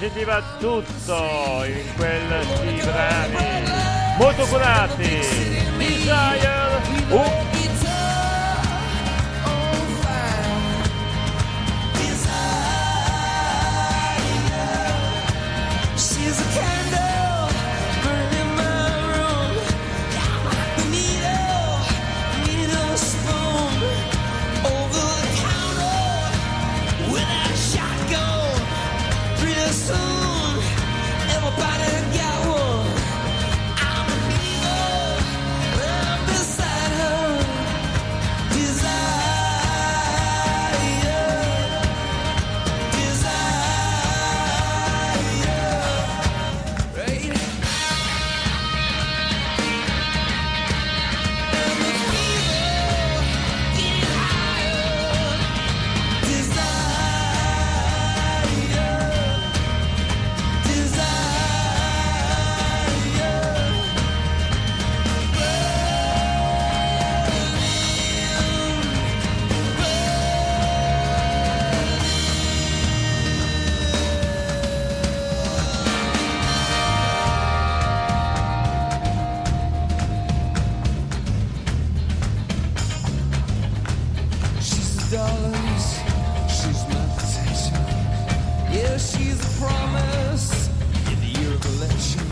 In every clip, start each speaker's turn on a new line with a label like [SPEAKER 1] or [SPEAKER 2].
[SPEAKER 1] sentiva tutto in quei brani molto curati Desire uh. dollars. She's my possession. Yeah, she's a promise in the year of election.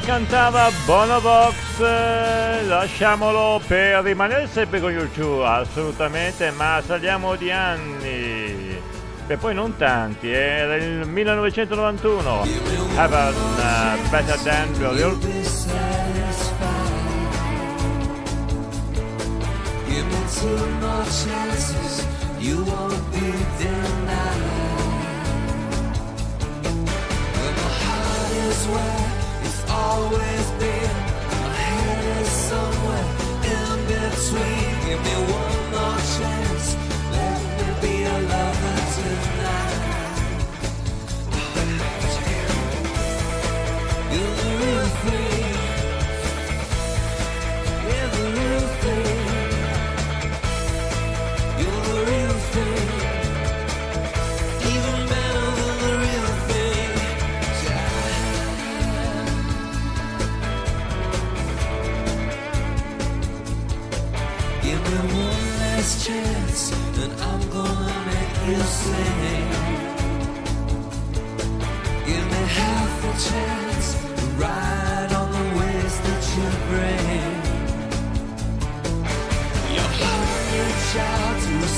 [SPEAKER 1] Cantava Bonovox, lasciamolo per rimanere sempre con YouTube, assolutamente, ma saliamo di anni, e poi non tanti, era il 1991, Heaven uh, Better Than chances, you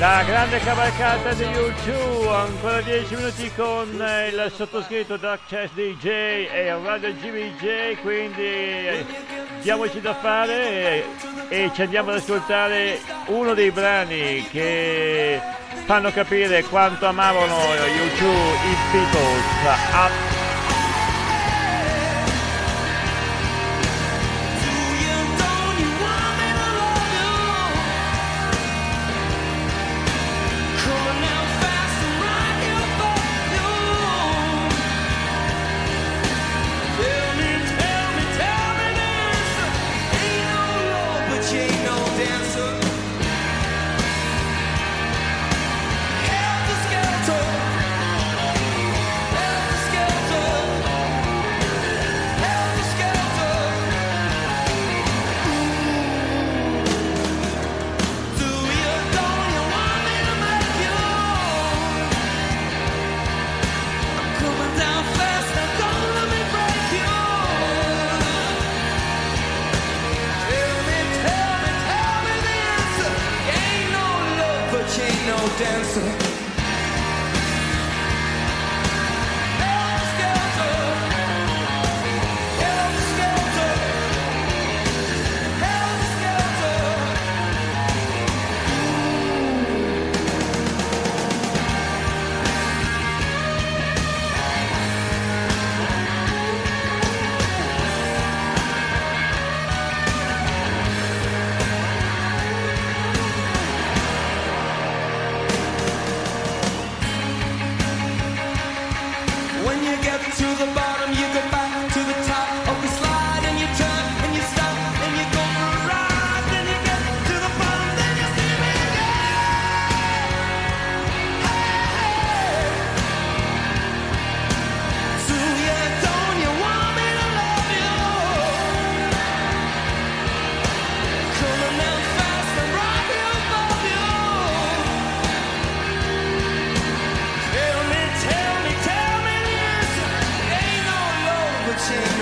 [SPEAKER 1] La grande cavalcata di U2, ancora 10 minuti con eh, il sottoscritto Dark Chess DJ e Radio GVJ, quindi eh, diamoci da fare e, ci andiamo ad ascoltare uno dei brani che fanno capire quanto amavano U2 i Beatles.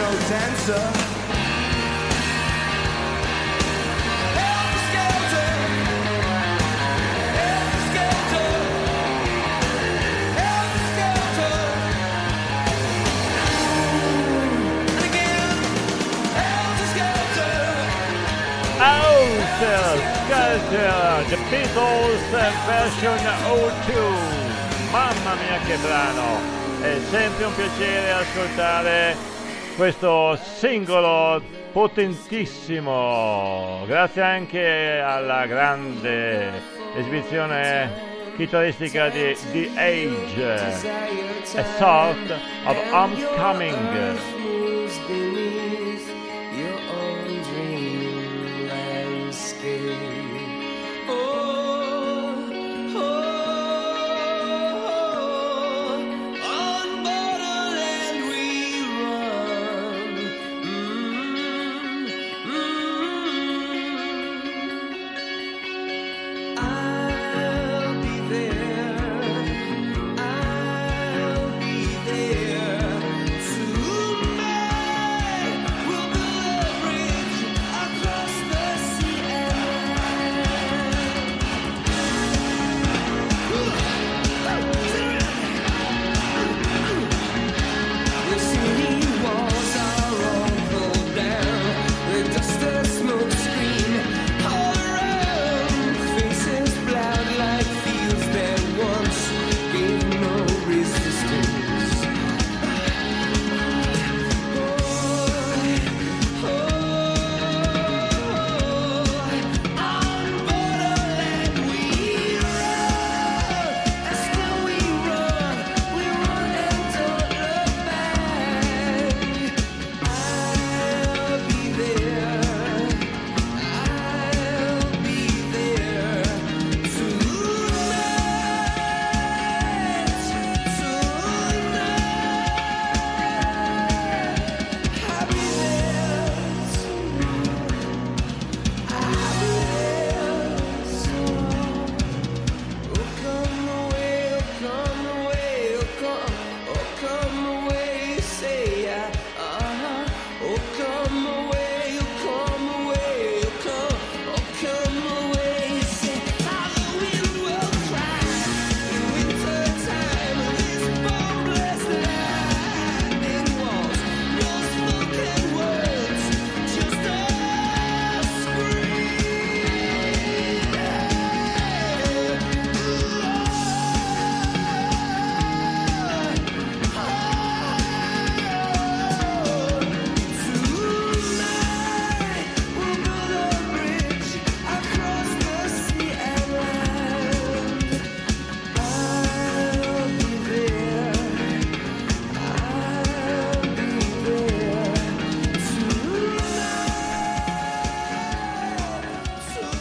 [SPEAKER 1] Up The Beatles version 02 mamma mia che brano. È sempre un piacere ascoltare questo singolo potentissimo. Grazie anche alla grande esibizione chitarristica di The Age A Sort of Homecoming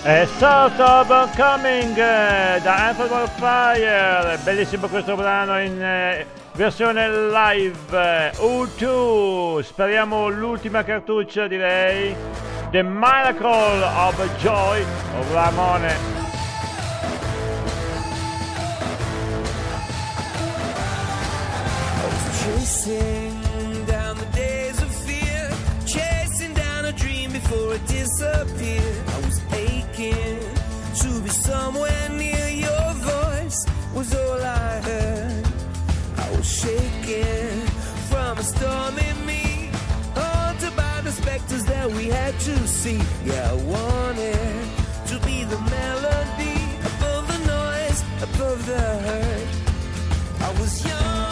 [SPEAKER 2] È Sort of Coming eh, da of Fire, bellissimo questo brano in eh, versione live. U2, speriamo l'ultima cartuccia direi. The Miracle of Joy of Ramone.
[SPEAKER 1] Chasing. To be somewhere near your voice, was all I heard. I was shaking from a storm in me, haunted by the specters that we had to see. Yeah, I wanted to be the melody above the noise, above the hurt. I was young,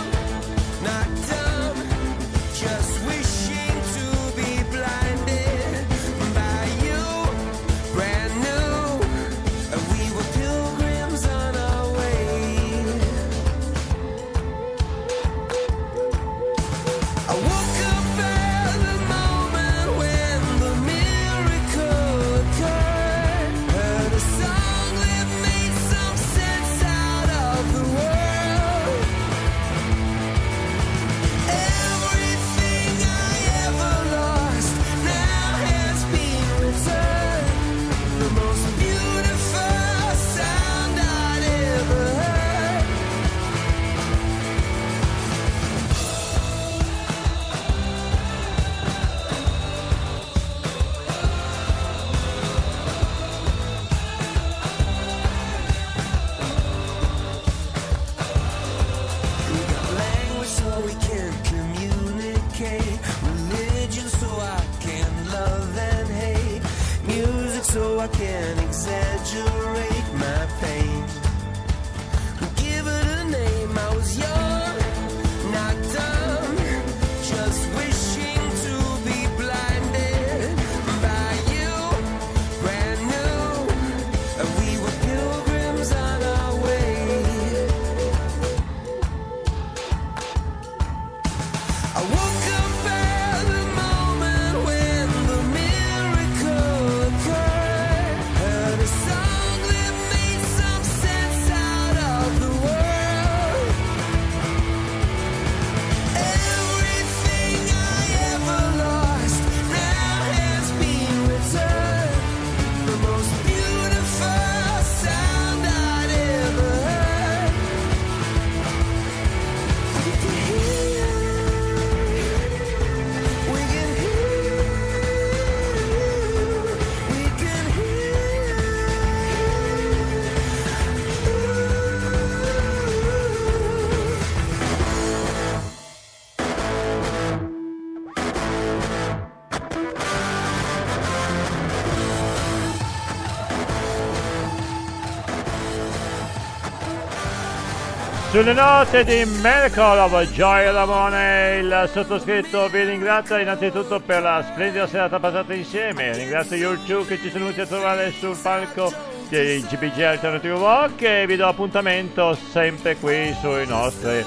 [SPEAKER 2] Sulle note di Miracle of Joy Ramone, il sottoscritto vi ringrazio innanzitutto per la splendida serata passata insieme. Ringrazio YouTube che ci sono venuti a trovare sul palco di GBG Alternative Rock e vi do appuntamento sempre qui sui nostri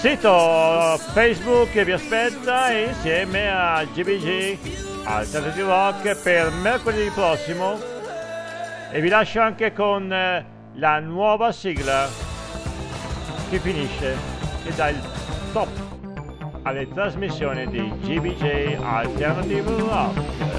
[SPEAKER 2] sito Facebook che vi aspetta insieme a GBG Alternative Rock per mercoledì prossimo e vi lascio anche con eh, la nuova sigla che finisce e dà il top alle trasmissioni di GBJ Alternative Rock.